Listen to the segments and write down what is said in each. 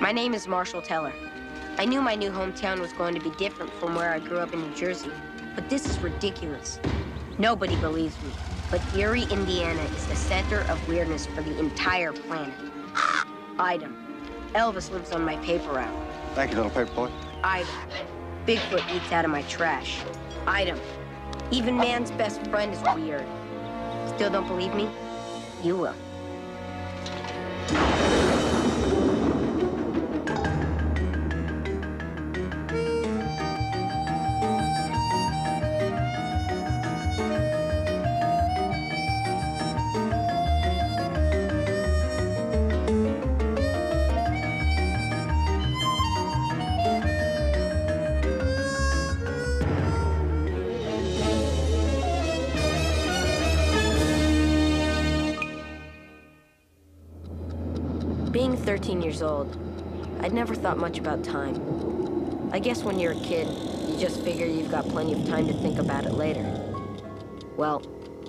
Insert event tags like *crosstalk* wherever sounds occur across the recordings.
My name is Marshall Teller. I knew my new hometown was going to be different from where I grew up in New Jersey, but this is ridiculous. Nobody believes me, but Eerie, Indiana is the center of weirdness for the entire planet. Item. Elvis lives on my paper route. Thank you, little paper boy. Item. Bigfoot eats out of my trash. Item. Even man's best friend is weird. Still don't believe me? You will. 13 years old, I'd never thought much about time. I guess when you're a kid, you just figure you've got plenty of time to think about it later. Well,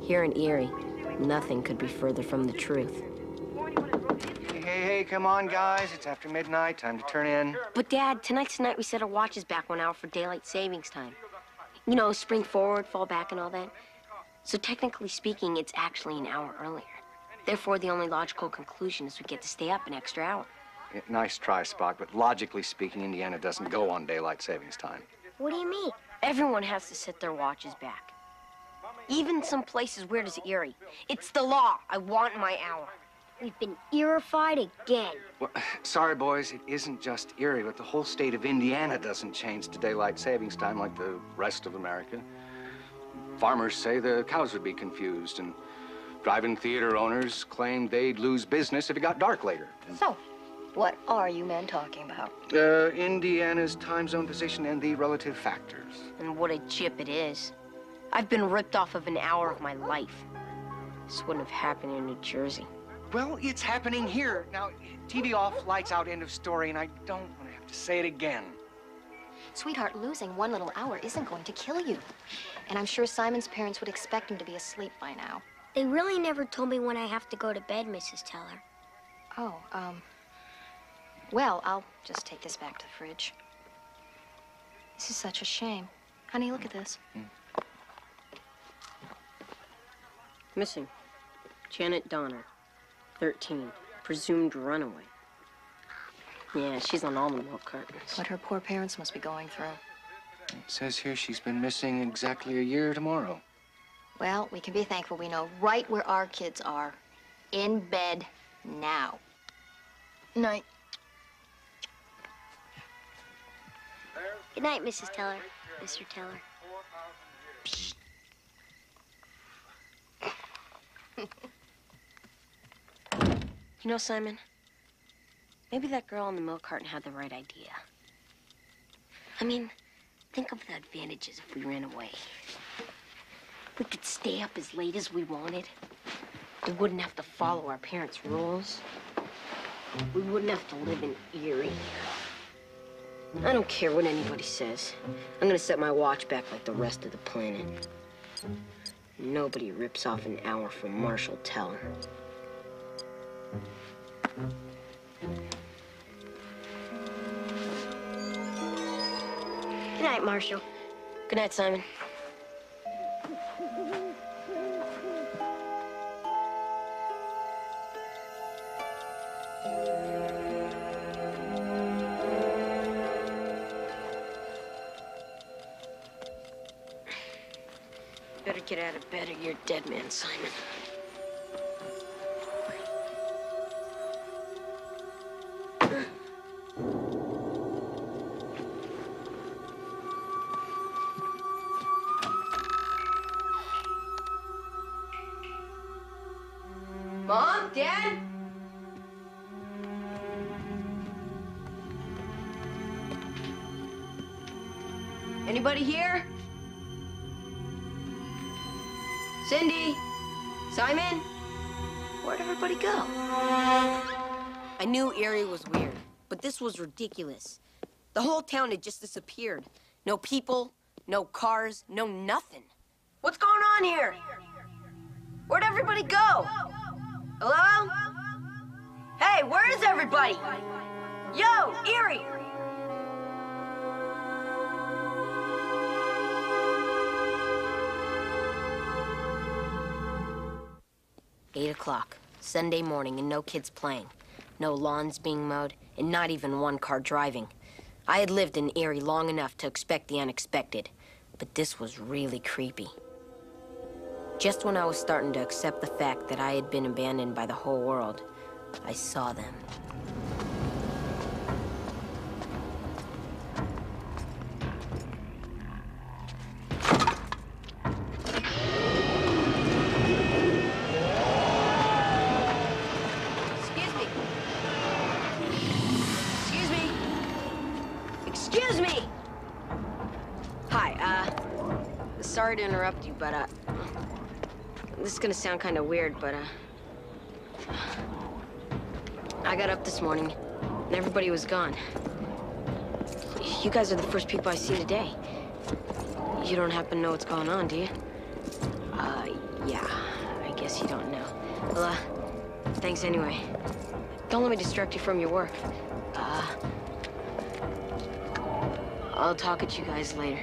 here in Eerie, nothing could be further from the truth. Hey, hey, hey, come on, guys. It's after midnight. Time to turn in. But Dad, tonight's the night we set our watches back one hour for daylight savings time. You know, spring forward, fall back, and all that. So technically speaking, it's actually an hour earlier. Therefore, the only logical conclusion is we get to stay up an extra hour. Yeah, nice try, Spock, but logically speaking, Indiana doesn't go on daylight savings time. What do you mean? Everyone has to set their watches back. Even some places weird as Eerie. It's the law. I want my hour. We've been earified again. Well, *sighs* sorry, boys, it isn't just Eerie, but the whole state of Indiana doesn't change to daylight savings time like the rest of America. Farmers say the cows would be confused, and drive-in theater owners claimed they'd lose business if it got dark later. So, what are you men talking about? Uh, Indiana's time zone position and the relative factors. And what a chip it is. I've been ripped off of an hour of my life. This wouldn't have happened in New Jersey. Well, it's happening here. Now, TV off, lights out, end of story, and I don't want to have to say it again. Sweetheart, losing one little hour isn't going to kill you. And I'm sure Simon's parents would expect him to be asleep by now. They really never told me when I have to go to bed, Mrs. Teller. Oh, um. Well, I'll just take this back to the fridge. This is such a shame. Honey, look at this. Missing. Janet Donner, 13. Presumed runaway. Yeah, she's on all the milk cartons. What her poor parents must be going through. It says here she's been missing exactly a year tomorrow. Well, we can be thankful we know right where our kids are. In bed now. Night. Good night, Mrs. Teller. Mr. Teller. *laughs* You know, Simon, maybe that girl on the milk carton had the right idea. I mean, think of the advantages if we ran away. We could stay up as late as we wanted. We wouldn't have to follow our parents' rules. We wouldn't have to live in Eerie. I don't care what anybody says. I'm gonna set my watch back like the rest of the planet. Nobody rips off an hour from Marshall Teller. Good night, Marshall. Good night, Simon. Dead man, Simon. Mom? Dad? Anybody here? Cindy? Simon? Where'd everybody go? I knew Eerie was weird, but this was ridiculous. The whole town had just disappeared. No people, no cars, no nothing. What's going on here? Where'd everybody go? Hello? Hey, where is everybody? Yo, Eerie! Eight o'clock, Sunday morning, and no kids playing. No lawns being mowed, and not even one car driving. I had lived in Eerie long enough to expect the unexpected, but this was really creepy. Just when I was starting to accept the fact that I had been abandoned by the whole world, I saw them. Sorry to interrupt you, but, uh, this is gonna sound kind of weird, but, uh, I got up this morning and everybody was gone. You guys are the first people I see today. You don't happen to know what's going on, do you? Uh, yeah, I guess you don't know. Well, uh, thanks anyway. Don't let me distract you from your work. Uh, I'll talk at you guys later.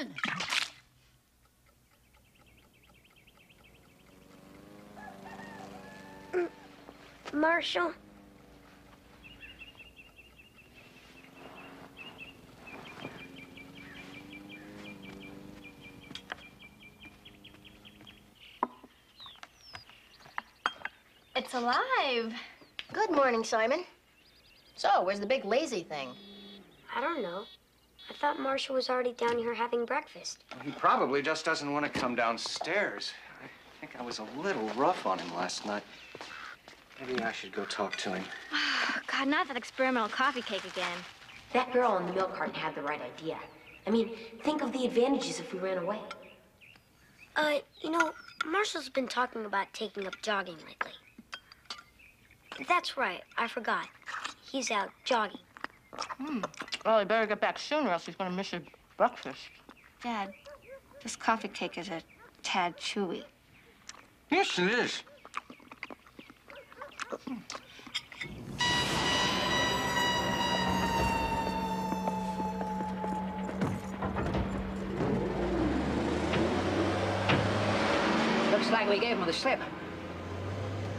Come. Marshall? It's alive. Good morning, Simon. So, where's the big lazy thing? I don't know. I thought Marshall was already down here having breakfast. He probably just doesn't want to come downstairs. I think I was a little rough on him last night. Maybe I should go talk to him. *sighs* Oh, God, not that experimental coffee cake again. That girl in the milk carton had the right idea. I mean, think of the advantages if we ran away. Uh, you know, Marshall's been talking about taking up jogging lately. That's right, I forgot. He's out jogging. Hmm. Well, he better get back soon or else he's gonna miss his breakfast. Dad, this coffee cake is a tad chewy. Yes, it is. Looks like we gave him the slip.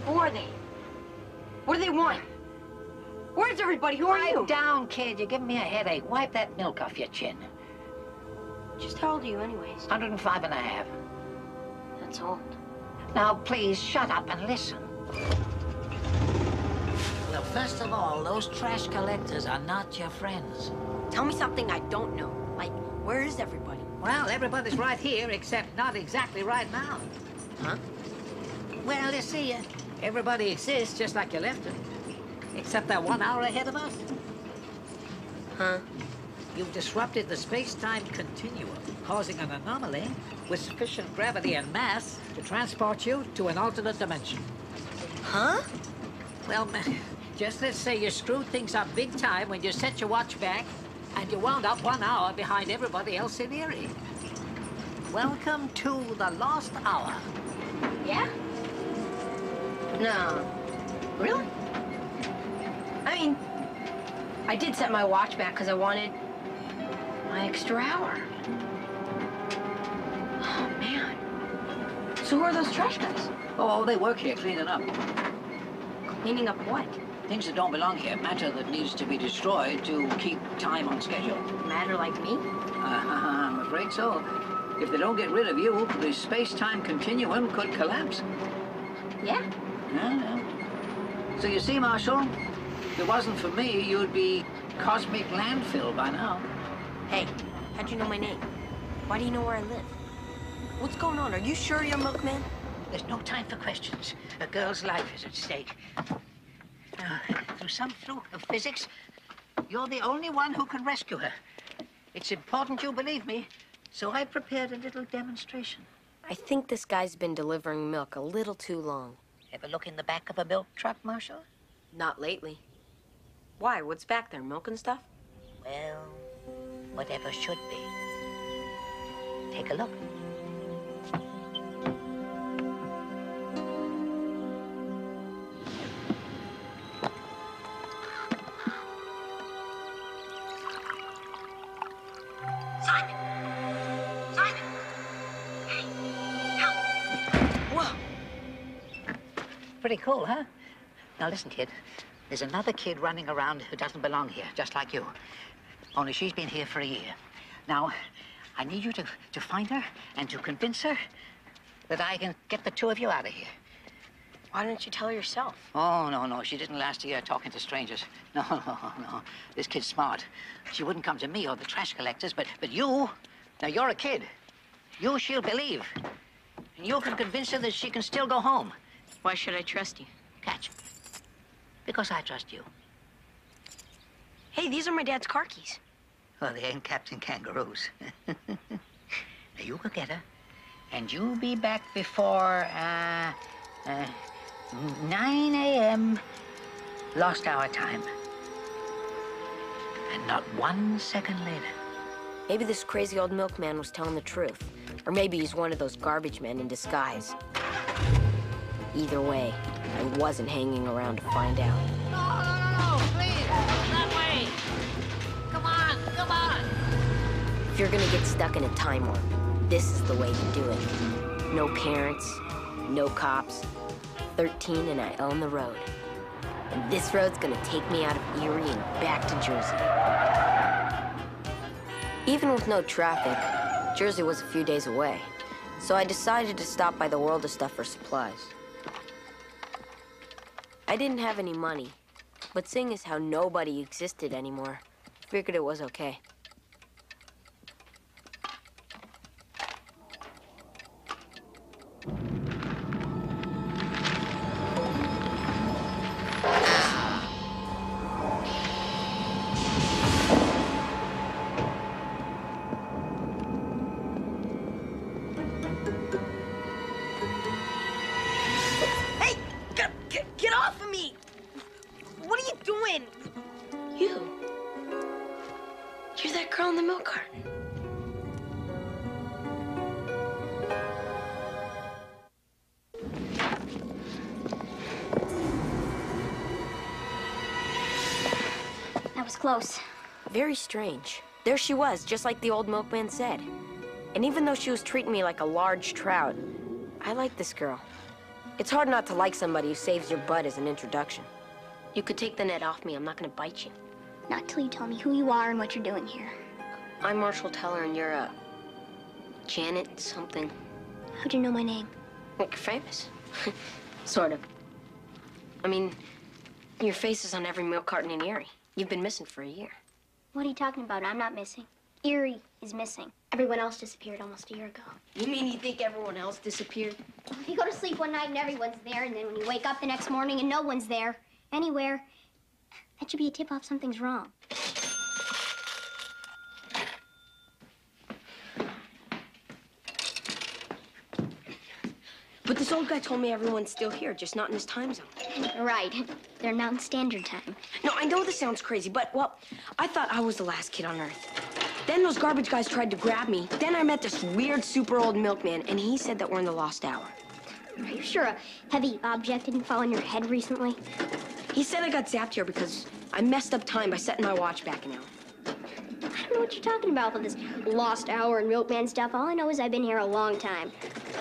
Who are they? What do they want? Where's everybody? Who are Pipe you? down, kid. You're giving me a headache. Wipe that milk off your chin. Just how old are you anyways? 105 and a half. That's old. Now, please, shut up and listen. Well, first of all, those trash collectors are not your friends. Tell me something I don't know. Like, where is everybody? Well, everybody's right here, except not exactly right now. Huh? Well, you see, uh, everybody exists just like you left it. Except they're one hour ahead of us. Huh? You've disrupted the space-time continuum, causing an anomaly with sufficient gravity and mass to transport you to an alternate dimension. Huh? Well, just let's say you screwed things up big time when you set your watch back and you wound up one hour behind everybody else in Eerie. Welcome to the lost hour. Yeah? No. Really? I mean, I did set my watch back because I wanted my extra hour. Oh, man. So who are those trash guys? Oh, they work here cleaning up. Cleaning up what? Things that don't belong here, matter that needs to be destroyed to keep time on schedule. Matter like me? Uh, I'm afraid so. If they don't get rid of you, the space-time continuum could collapse. Yeah. Yeah, yeah. So you see, Marshall, if it wasn't for me, you'd be cosmic landfill by now. Hey, how'd you know my name? Why do you know where I live? What's going on? Are you sure you're Milkman? There's no time for questions. A girl's life is at stake. Now, through some fluke of physics, you're the only one who can rescue her. It's important you believe me, so I prepared a little demonstration. I think this guy's been delivering milk a little too long. Ever look in the back of a milk truck, Marshall? Not lately. Why? What's back there? Milk and stuff? Well, whatever should be. Take a look. Pretty cool, huh? Now listen, kid. There's another kid running around who doesn't belong here, just like you. Only she's been here for a year. Now, I need you to, to find her and to convince her that I can get the two of you out of here. Why didn't you tell her yourself? Oh, no, no. She didn't last a year talking to strangers. *laughs* No, no, no. This kid's smart. She wouldn't come to me or the trash collectors, but, but you, now you're a kid. You she'll believe. And you can convince her that she can still go home. Why should I trust you? Catch. Because I trust you. Hey, these are my dad's car keys. Well, they ain't Captain Kangaroos. *laughs* now, you go get her, and you'll be back before, uh, uh, 9 a.m. lost hour time. And not one second later. Maybe this crazy old milkman was telling the truth. Or maybe he's one of those garbage men in disguise. Either way, I wasn't hanging around to find out. No, no, no, no, please, that way. Come on, come on. If you're gonna get stuck in a time warp, this is the way to do it. No parents, no cops. 13 and I own the road. And this road's gonna take me out of Eerie and back to Jersey. Even with no traffic, Jersey was a few days away. So I decided to stop by the World of Stuff for supplies. I didn't have any money, but seeing as how nobody existed anymore, figured it was okay. Hey, get, get, get doing? You. You're that girl in the milk cart. That was close. Very strange. There she was, just like the old milkman said. And even though she was treating me like a large trout, I like this girl. It's hard not to like somebody who saves your butt as an introduction. You could take the net off me. I'm not gonna bite you. Not till you tell me who you are and what you're doing here. I'm Marshall Teller, and you're, uh, Janet something. How'd you know my name? Like, you're famous. *laughs* sort of. I mean, your face is on every milk carton in Eerie. You've been missing for a year. What are you talking about? I'm not missing. Eerie is missing. Everyone else disappeared almost a year ago. You mean you think everyone else disappeared? If you go to sleep one night and everyone's there, and then when you wake up the next morning and no one's there, anywhere, that should be a tip off something's wrong. But this old guy told me everyone's still here, just not in his time zone. Right. They're not in Standard Time. No, I know this sounds crazy, but, well, I thought I was the last kid on Earth. Then those garbage guys tried to grab me. Then I met this weird, super old milkman, and he said that we're in the lost hour. Are you sure a heavy object didn't fall on your head recently? He said I got zapped here because I messed up time by setting my watch back an hour. I don't know what you're talking about with this lost hour and milkman stuff. All I know is I've been here a long time.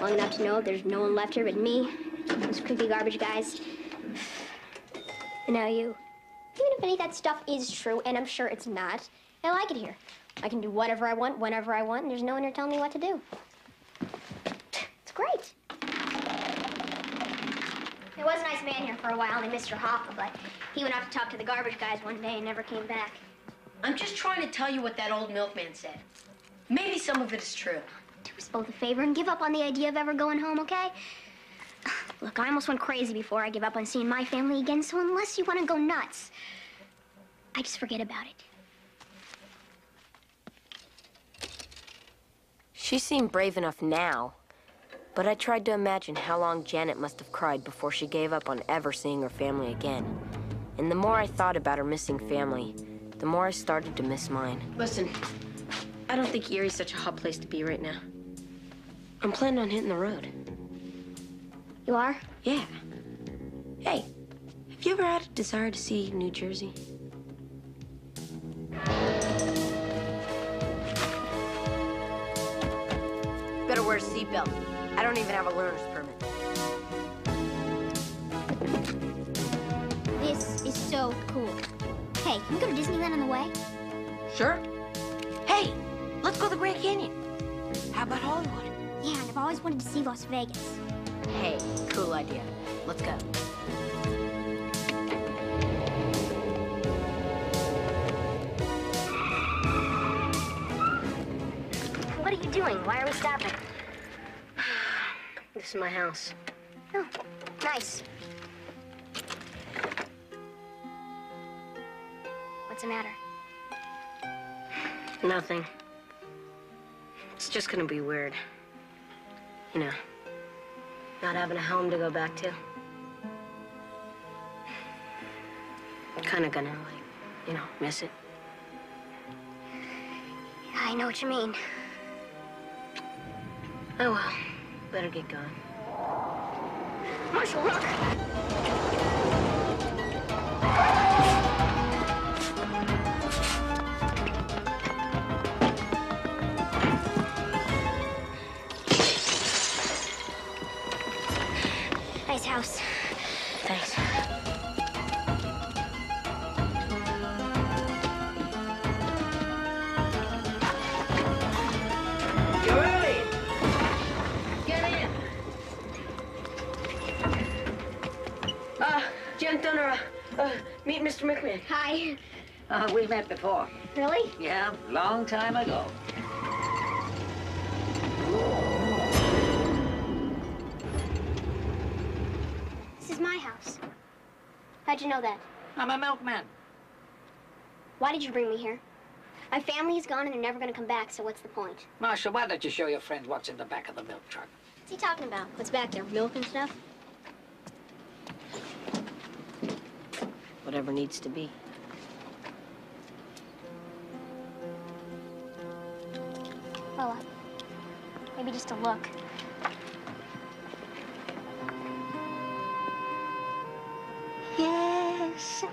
Long enough to know there's no one left here but me, those creepy garbage guys, and now you. Even if any of that stuff is true, and I'm sure it's not, I like it here. I can do whatever I want, whenever I want, and there's no one here telling me what to do. It's great. There was a nice man here for a while named Mr. Hoffa, but he went out to talk to the garbage guys one day and never came back. I'm just trying to tell you what that old milkman said. Maybe some of it is true. Do us both a favor and give up on the idea of ever going home, okay? *sighs* Look, I almost went crazy before I give up on seeing my family again, so unless you want to go nuts, I just forget about it. She seemed brave enough now, But I tried to imagine how long Janet must have cried before she gave up on ever seeing her family again. And the more I thought about her missing family, the more I started to miss mine. Listen, I don't think Eerie's such a hot place to be right now. I'm planning on hitting the road. You are? Yeah. Hey, have you ever had a desire to see New Jersey? Better wear a seatbelt. I don't even have a learner's permit. This is so cool. Hey, can we go to Disneyland on the way? Sure. Hey, let's go to the Grand Canyon. How about Hollywood? Yeah, and I've always wanted to see Las Vegas. Hey, cool idea. Let's go. What are you doing? Why are we stopping? Is my house. Oh, nice. What's the matter? Nothing. It's just gonna be weird. You know, not having a home to go back to. Kinda gonna, like, you know, miss it. I know what you mean. Oh well, better get going. Marshall, look! Nice house. Mr. McMahon. Hi. Uh, we met before. Really? Yeah, long time ago. This is my house. How'd you know that? I'm a milkman. Why did you bring me here? My family is gone and they're never gonna come back, so what's the point? Marshall, why don't you show your friends what's in the back of the milk truck? What's he talking about? What's back there? Milk and stuff? Whatever needs to be. Well, uh, maybe just a look. Yes.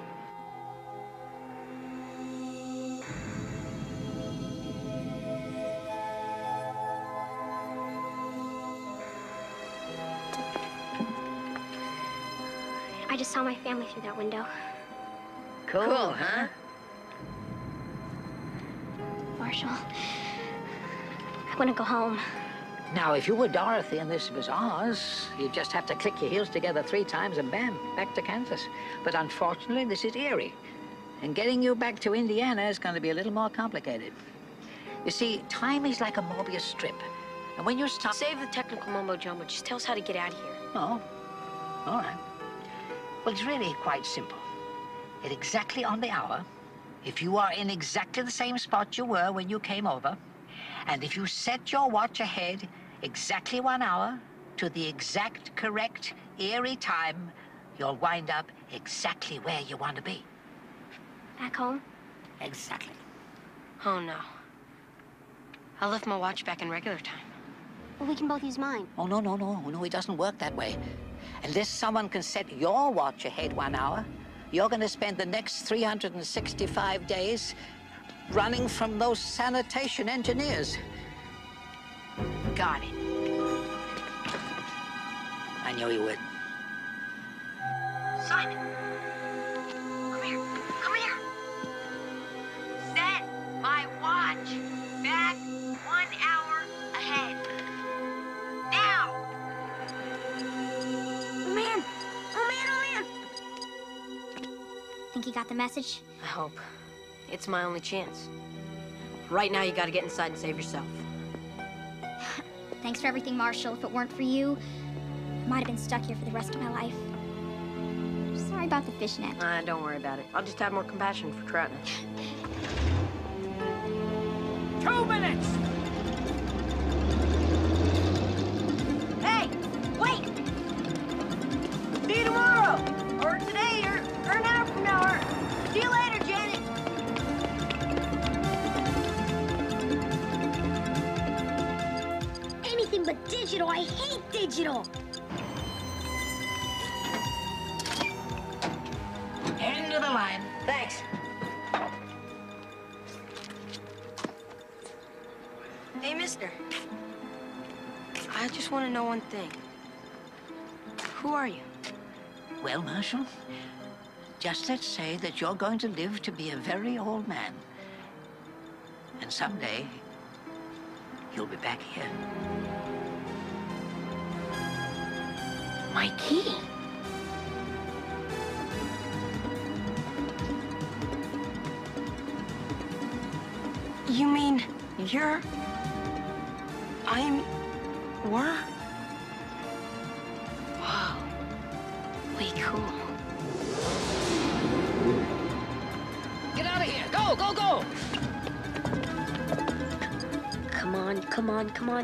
I just saw my family through that window. Cool, huh? Marshall, I want to go home. Now, if you were Dorothy and this was Oz, you'd just have to click your heels together three times and bam, back to Kansas. But unfortunately, this is Eerie. And getting you back to Indiana is going to be a little more complicated. You see, time is like a Mobius strip. And when you stop... Save the technical mumbo jumbo. Just tell us how to get out of here. Oh, all right. Well, it's really quite simple. At exactly on the hour, if you are in exactly the same spot you were when you came over, and if you set your watch ahead exactly one hour to the exact correct eerie time, you'll wind up exactly where you want to be. Back home? Exactly. Oh, no. I left my watch back in regular time. Well, we can both use mine. Oh, no, no, no. No, it doesn't work that way. Unless someone can set your watch ahead one hour, you're going to spend the next 365 days running from those sanitation engineers. Got it. I knew you would. Simon! he got the message? I hope. It's my only chance. Right now, you gotta get inside and save yourself. *sighs* Thanks for everything, Marshall. If it weren't for you, I might have been stuck here for the rest of my life. Sorry about the fishnet. Uh, don't worry about it. I'll just have more compassion for Trotton. Two minutes! Hey, wait! See you tomorrow! Or today, or from now, or... See you later, Janet. Anything but digital. I hate digital. End of the line. Thanks. Hey, mister. I just want to know one thing. Who are you? Well, Marshall, just let's say that you're going to live to be a very old man. And someday, you'll be back here. My key. You mean you're... I'm... We're... come on, come on.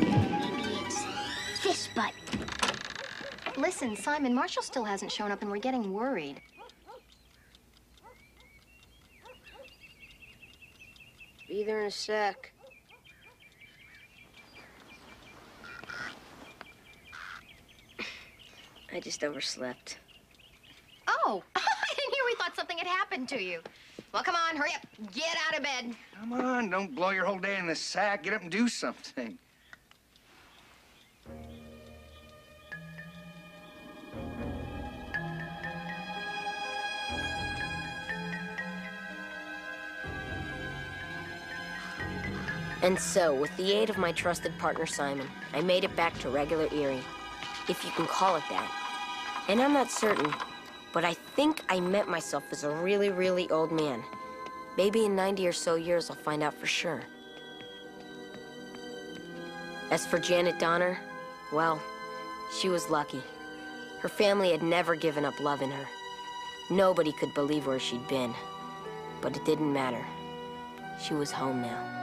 Maybe it's this button. Listen, Simon, Marshall still hasn't shown up and we're getting worried. Be there in a sec. I just overslept. Oh, *laughs* I didn't hear we thought something had happened to you. Well, come on, hurry up. Get out of bed. Come on, don't blow your whole day in the sack. Get up and do something. And so, with the aid of my trusted partner Simon, I made it back to regular Eerie, if you can call it that. And I'm not certain, but I think I met myself as a really, really old man. Maybe in 90 or so years, I'll find out for sure. As for Janet Donner, well, she was lucky. Her family had never given up loving her. Nobody could believe where she'd been. But it didn't matter. She was home now.